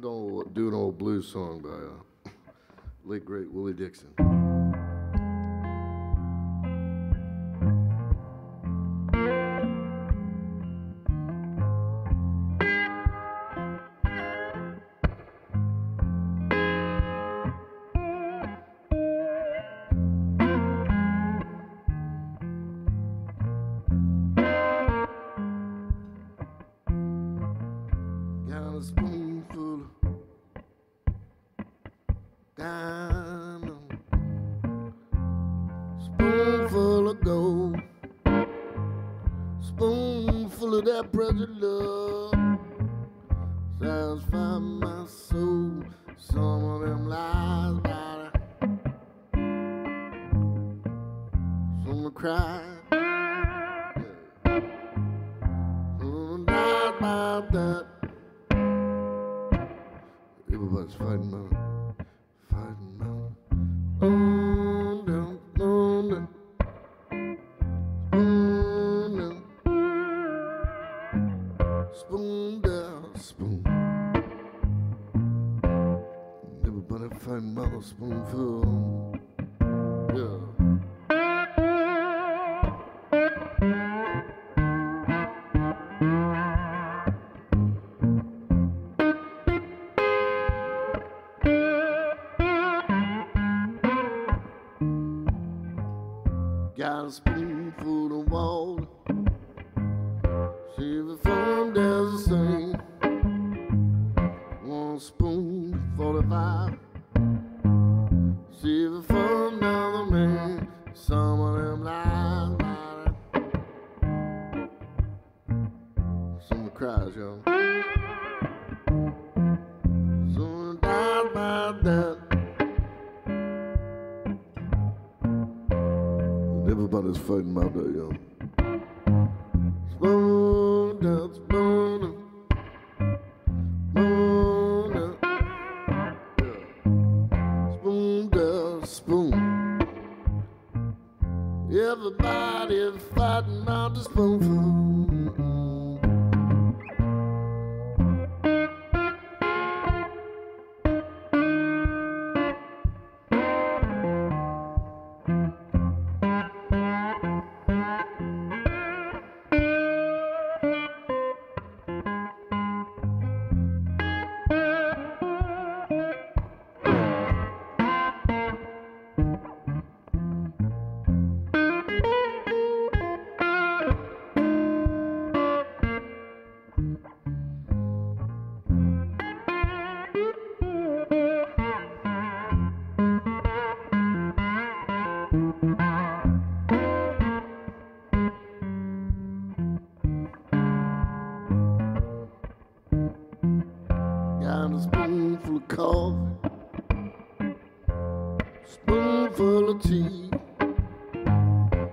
gonna do, do an old blues song by uh, late great Willie Dixon. Spoonful of diamond, spoonful of gold, spoonful of that precious love. Satisfy my soul. Some of them lies about it. Some will cry. Some die about that. Everybody's fighting it. Fighting it. On down, down. Spoon down, spoon. Everybody fighting about a spoonful. A spoonful of water. See if it formed as the same. One spoon, 45. See if it formed as the man. Some of them lies about it. Some cries, yo. Some died about that. And everybody's fighting about that, yo. Spoon down, spoon down. Everybody fighting about the spoonful. Spoonful of coffee, spoonful of tea,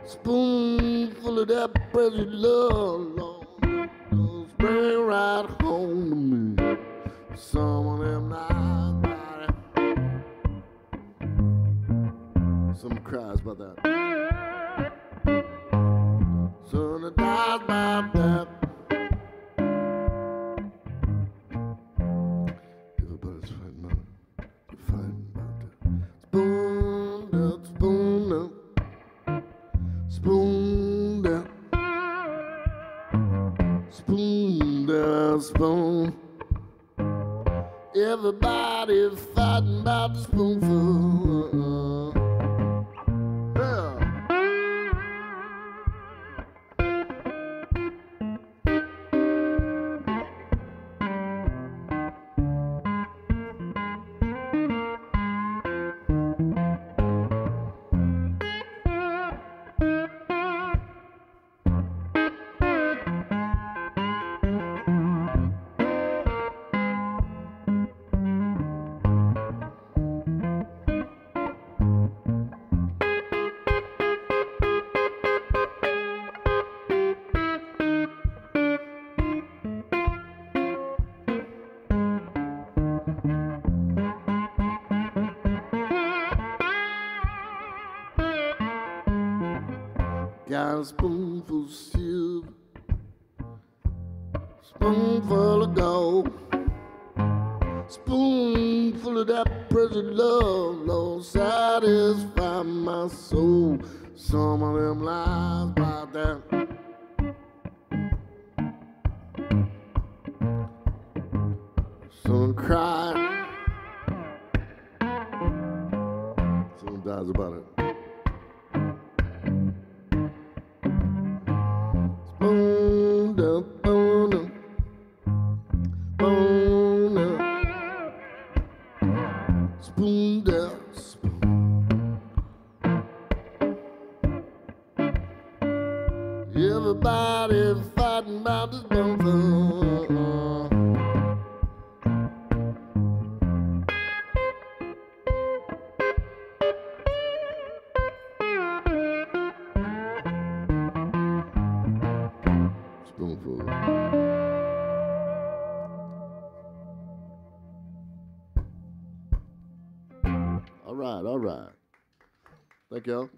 spoonful of that precious love, Lord. Those bring right home to me. Some of them nights. Some cries about that. Some that dies about that. Everybody fighting about the spoonful. Got a spoonful of silver, spoonful of gold, Spoonful of that precious love, Lord, satisfy my soul. Some of them lies about that. Some cry. Some dies about it. Spoon down, spoon. Everybody fighting about this bumper. Spoonful. Right, all right. Thank y'all.